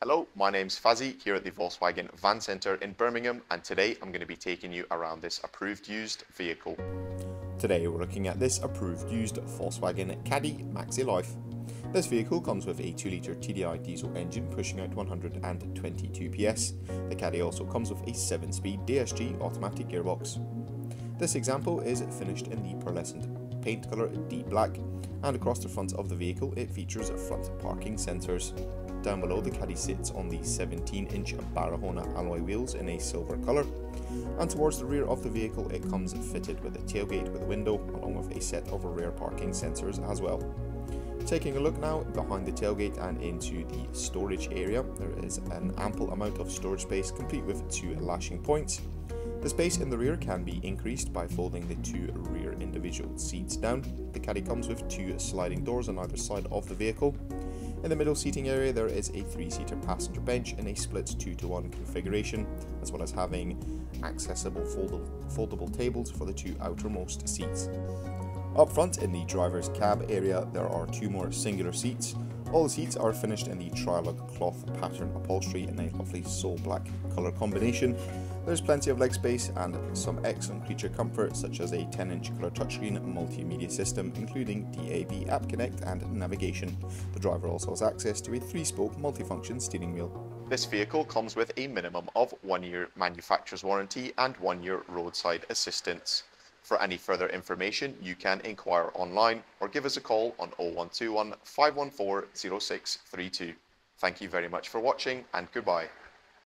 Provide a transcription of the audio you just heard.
Hello, my name's Fazzy here at the Volkswagen Van Centre in Birmingham and today I'm going to be taking you around this approved used vehicle. Today we're looking at this approved used Volkswagen Caddy Maxi Life. This vehicle comes with a 2-litre TDI diesel engine pushing out 122 PS. The Caddy also comes with a 7-speed DSG automatic gearbox. This example is finished in the pearlescent paint colour deep black and across the front of the vehicle it features front parking sensors. Down below the caddy sits on the 17 inch Barahona alloy wheels in a silver colour and towards the rear of the vehicle it comes fitted with a tailgate with a window along with a set of rear parking sensors as well. Taking a look now behind the tailgate and into the storage area, there is an ample amount of storage space complete with two lashing points. The space in the rear can be increased by folding the two rear individual seats down. The caddy comes with two sliding doors on either side of the vehicle in the middle seating area there is a three-seater passenger bench in a split 2 to 1 configuration, as well as having accessible foldable, foldable tables for the two outermost seats. Up front in the driver's cab area there are two more singular seats. All the seats are finished in the Trialog cloth pattern upholstery in a lovely soul black colour combination there's plenty of leg space and some excellent creature comfort such as a 10-inch colour touchscreen multimedia system including DAB App Connect and navigation. The driver also has access to a 3-spoke multifunction steering wheel. This vehicle comes with a minimum of 1 year manufacturer's warranty and 1 year roadside assistance. For any further information, you can inquire online or give us a call on 0121 514 0632. Thank you very much for watching and goodbye.